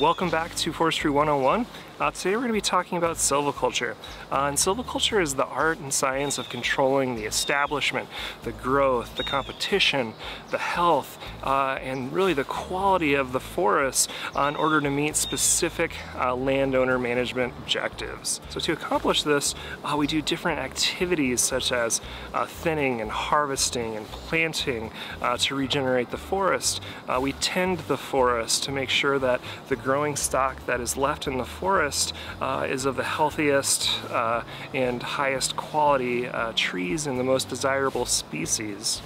Welcome back to Forestry 101. Uh, today we're going to be talking about silviculture. Uh, and silviculture is the art and science of controlling the establishment, the growth, the competition, the health, uh, and really the quality of the forests uh, in order to meet specific uh, landowner management objectives. So to accomplish this, uh, we do different activities such as thinning and harvesting and planting to regenerate the forest. we tend the forest to make sure that the growing stock that is left in the forest uh, is of the healthiest uh, and highest quality uh, trees and the most desirable species.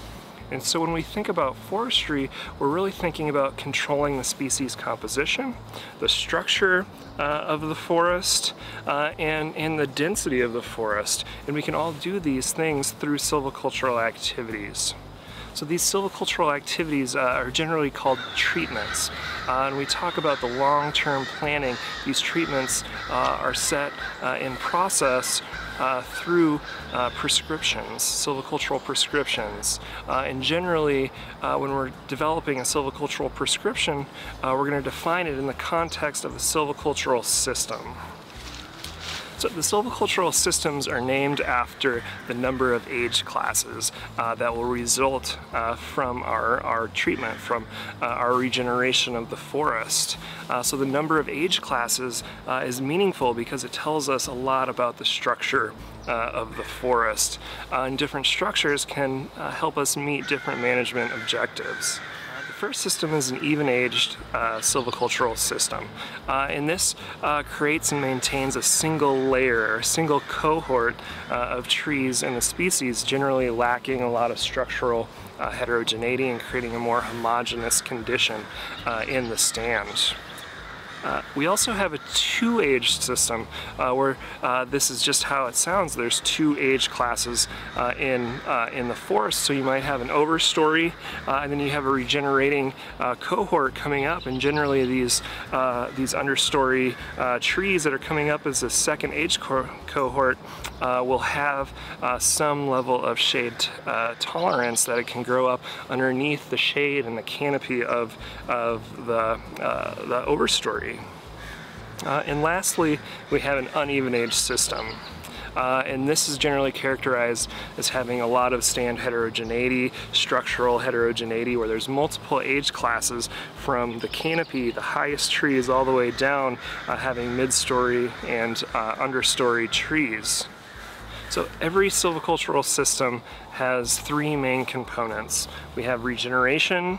And so when we think about forestry, we're really thinking about controlling the species composition, the structure uh, of the forest, uh, and, and the density of the forest. And we can all do these things through silvicultural activities. So these silvicultural activities uh, are generally called treatments. Uh, and we talk about the long-term planning. These treatments uh, are set uh, in process uh, through uh, prescriptions, silvicultural prescriptions. And generally, when we're developing a silvicultural prescription, we're going to define it in the context of the silvicultural system. So the silvicultural systems are named after the number of age classes uh, that will result uh, from our, our treatment, from uh, our regeneration of the forest. Uh, so the number of age classes uh, is meaningful because it tells us a lot about the structure uh, of the forest. and different structures can help us meet different management objectives first system is an even-aged uh, silvicultural system. Uh, and this uh, creates and maintains a single layer, a single cohort uh, of trees in the species, generally lacking a lot of structural uh, heterogeneity and creating a more homogeneous condition uh, in the stand. Uh, we also have a two-age system uh, where uh, this is just how it sounds. There's two age classes uh, in, uh, in the forest. So you might have an overstory and then you have a regenerating cohort coming up and generally these, these understory trees that are coming up as a second age co cohort will have some level of shade tolerance that it can grow up underneath the shade and the canopy of, of the, the overstory. Uh, and lastly, we have an uneven age system. Uh, and this is generally characterized as having a lot of stand heterogeneity, structural heterogeneity, where there's multiple age classes from the canopy, the highest trees, all the way down, uh, having mid-story and uh, understory trees. So every silvicultural system has three main components. We have regeneration,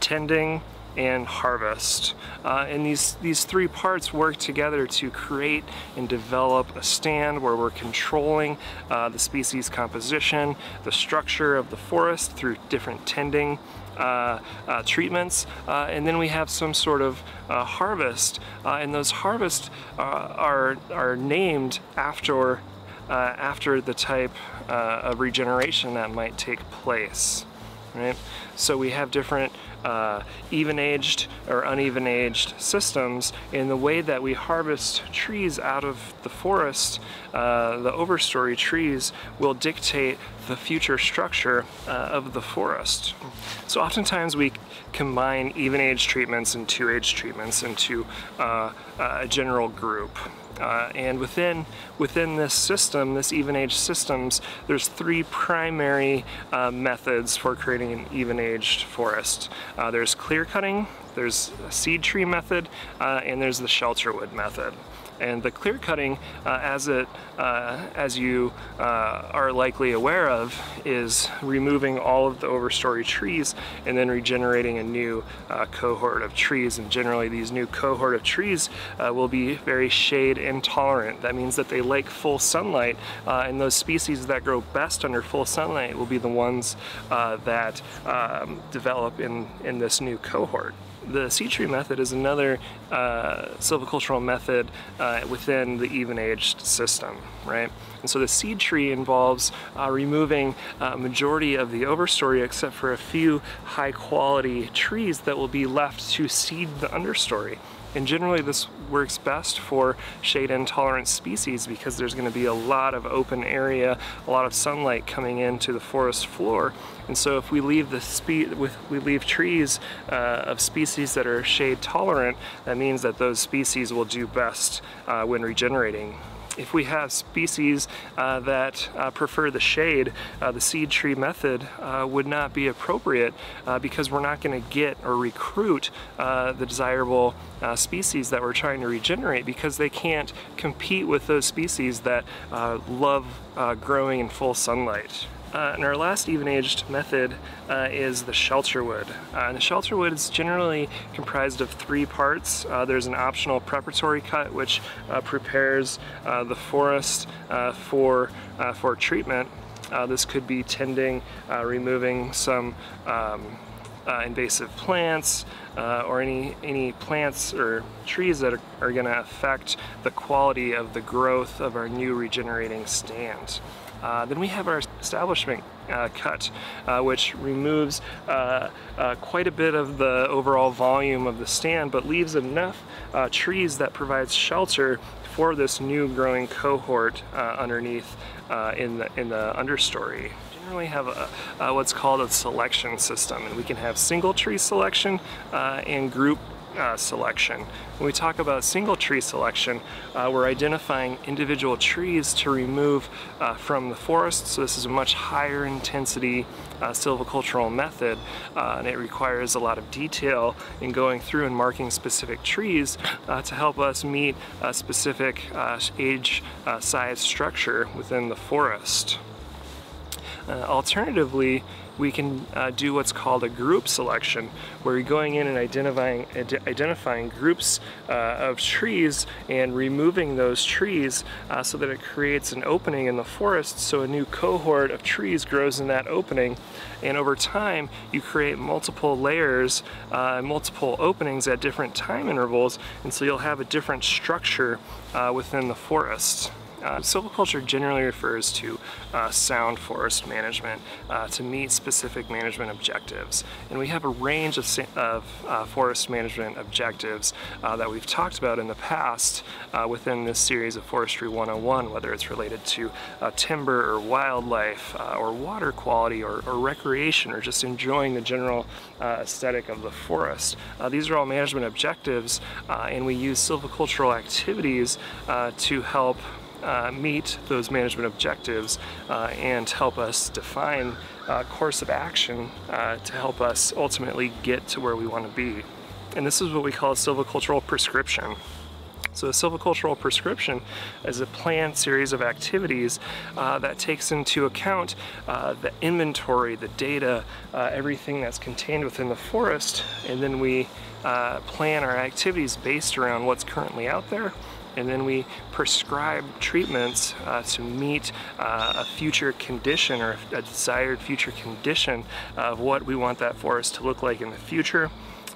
tending, and harvest. Uh, and these, these three parts work together to create and develop a stand where we're controlling uh, the species composition, the structure of the forest through different tending uh, uh, treatments, uh, and then we have some sort of uh, harvest, uh, and those harvests uh, are, are named after, after the type of regeneration that might take place right? So we have different uh, even-aged or uneven-aged systems in the way that we harvest trees out of the forest, uh, the overstory trees will dictate the future structure uh, of the forest. So oftentimes we combine even-age treatments and two-age treatments into uh, a general group. Uh, and within within this system, this even-aged systems, there's three primary uh, methods for creating an even-aged forest. Uh, there's clear cutting, there's a seed tree method, uh, and there's the shelter wood method. And the clear cutting, uh, as it, uh, as you uh, are likely aware of, is removing all of the overstory trees and then regenerating a new uh, cohort of trees. And generally, these new cohort of trees uh, will be very shade intolerant. That means that they like full sunlight, and those species that grow best under full sunlight will be the ones that um, develop in in this new cohort. The seed tree method is another uh, silvicultural method uh, within the even-aged system, right? And so the seed tree involves uh, removing a majority of the overstory except for a few high-quality trees that will be left to seed the understory. And generally this works best for shade intolerant species because there's going to be a lot of open area, a lot of sunlight coming into the forest floor. And so if we leave the spe with we leave trees uh, of species that are shade tolerant, that means that those species will do best uh, when regenerating if we have species uh, that uh, prefer the shade, uh, the seed tree method uh, would not be appropriate uh, because we're not going to get or recruit the desirable species that we're trying to regenerate because they can't compete with those species that love growing in full sunlight. Uh, and our last even-aged method uh, is the shelter wood. Uh, and the shelter wood is generally comprised of three parts. Uh, there's an optional preparatory cut which uh, prepares uh, the forest for, for treatment. this could be tending, removing some um, uh, invasive plants uh, or any any plants or trees that are, are going to affect the quality of the growth of our new regenerating stand. Uh, then we have our establishment uh, cut, uh, which removes uh, uh, quite a bit of the overall volume of the stand, but leaves enough uh, trees that provides shelter for this new growing cohort underneath in the in the understory. Generally have a, what's called a selection system and we can have single tree selection and group uh, selection. When we talk about single tree selection, uh, we're identifying individual trees to remove uh, from the forest. So this is a much higher intensity uh, silvicultural method uh, and it requires a lot of detail in going through and marking specific trees uh, to help us meet a specific age size structure within the forest. Alternatively, we can uh, do what's called a group selection, where you're going in and identifying, identifying groups uh, of trees and removing those trees uh, so that it creates an opening in the forest so a new cohort of trees grows in that opening. And over time, you create multiple layers, uh, multiple openings at different time intervals, and so you'll have a different structure uh, within the forest. Uh, silviculture generally refers to uh, sound forest management uh, to meet specific management objectives. And we have a range of, of uh, forest management objectives uh, that we've talked about in the past uh, within this series of Forestry 101, whether it's related to timber or wildlife or water quality or, or, recreation or just enjoying the general aesthetic of the forest. these are all management objectives and we use silvicultural activities to help uh, meet those management objectives uh, and help us define a course of action uh, to help us ultimately get to where we want to be. And this is what we call a silvicultural prescription. So a silvicultural prescription is a planned series of activities uh, that takes into account uh, the inventory, the data, uh, everything that's contained within the forest, and then we uh, plan our activities based around what's currently out there and then we prescribe treatments uh, to meet uh, a future condition or a desired future condition of what we want that forest to look like in the future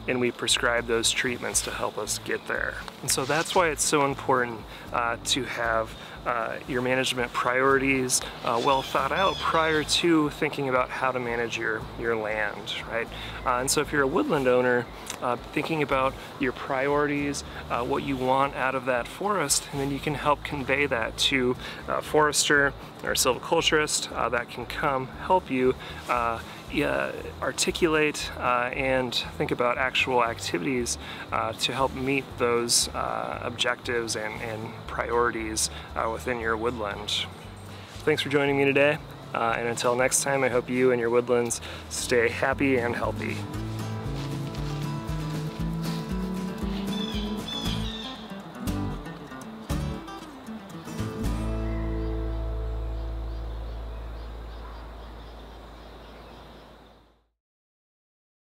and we prescribe those treatments to help us get there. And so that's why it's so important uh, to have uh, your management priorities uh, well thought out prior to thinking about how to manage your, your land, right? Uh, and so if you're a woodland owner, uh, thinking about your priorities, uh, what you want out of that forest, and then you can help convey that to a forester or a silviculturist that can come help you uh, articulate uh, and think about actual activities uh, to help meet those uh, objectives and, and priorities uh, within your woodland. Thanks for joining me today, uh, and until next time, I hope you and your woodlands stay happy and healthy.